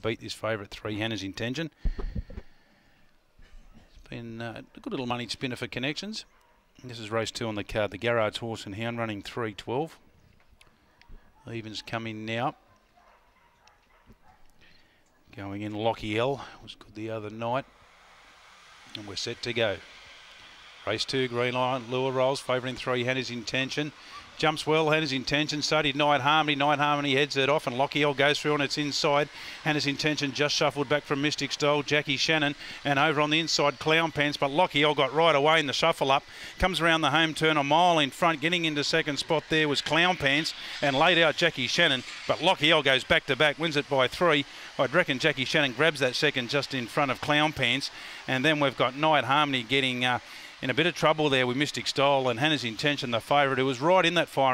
beat this favourite three, Hannah's Intention. It's been uh, a good little money spinner for connections. This is race two on the card. The Garrard's Horse and Hound running 312. Evens coming in now. Going in Lockie L was good the other night. And we're set to go. Race two, green line, lure rolls, favouring three, Hannah's Intention. Jumps well, Hannah's Intention, studied Night Harmony. Night Harmony heads it off, and Lockieell goes through on its inside. Hannah's Intention just shuffled back from Mystic Style, Jackie Shannon, and over on the inside, Clown Pants. But Lockie Lockieell got right away in the shuffle up. Comes around the home turn a mile in front, getting into second spot there was Clown Pants, and laid out Jackie Shannon. But Lockieell goes back to back, wins it by three. I'd reckon Jackie Shannon grabs that second just in front of Clown Pants. And then we've got Night Harmony getting. Uh, in a bit of trouble there with Mystic Style and Hannah's Intention, the favourite, who was right in that fire.